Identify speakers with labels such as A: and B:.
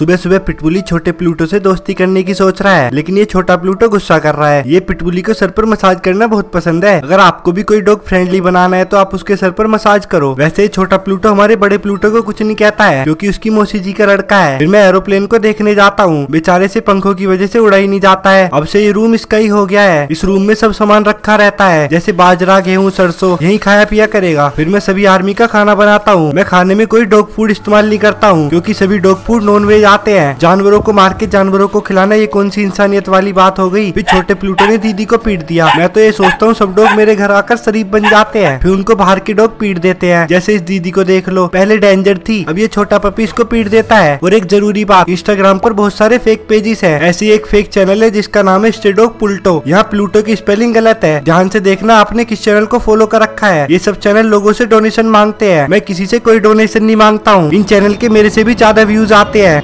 A: सुबह सुबह पिटबुली छोटे प्लूटो से दोस्ती करने की सोच रहा है, लेकिन ये छोटा प्लूटो गुस्सा कर रहा है। ये पिटबुली को सर पर मसाज करना बहुत पसंद है। अगर आपको भी कोई डॉग फ्रेंडली बनाना है तो आप उसके सर पर मसाज करो। वैसे छोटा प्लूटो हमारे बड़े प्लूटो को कुछ नहीं कहता है, क्योंकि उसकी मौसी जी का लड़का है। फिर मैं एरोप्लेन को देखने जाता हूँ। बेचारे से पंखों की वजह से उड़ा ही नहीं जाता है। अब से ये रूम इसका ही हो गया है। इस रूम में सब सामान रखा रहता है। जैसे बाजरा, गेहूँ, सरसों, यही खाया पिया करेगा। फिर मैं सभी आर्मी का खाना बनाता हूँ। मैं खाने में कोई डॉग फ़ूड इस्तेमाल नहीं करता हूँ, क्योंकि सभी डॉग फ़ूड नॉन वेज आते हैं। जानवरों को मार के जानवरों को खिलाना ये कौन सी इंसानियत वाली बात हो गई? फिर छोटे प्लूटो ने दीदी को पीट दिया। मैं तो ये सोचता हूँ सब डॉग मेरे घर आकर शरीफ बन जाते हैं। फिर उनको बाहर के डॉग पीट देते हैं। जैसे इस दीदी को देख लो, पहले डेंजर थी, अब ये छोटा पपी इसको पीट देता है। और एक ज़रूरी बात इंस्टाग्राम पर बहुत सारे फेक पेजेस है। ऐसी एक फेक चैनल है जिसका नाम है स्टेडोग पुल्टो यहाँ प्लूटो की स्पेलिंग गलत है। ध्यान से देखना, आपने किस चैनल को फॉलो कर रखा है। ये सब चैनल लोगों से डोनेशन मांगते हैं। मैं किसी से कोई डोनेशन नहीं माँगता हूँ। इन चैनल के मेरे से भी ज़्यादा व्यूज़ आते हैं।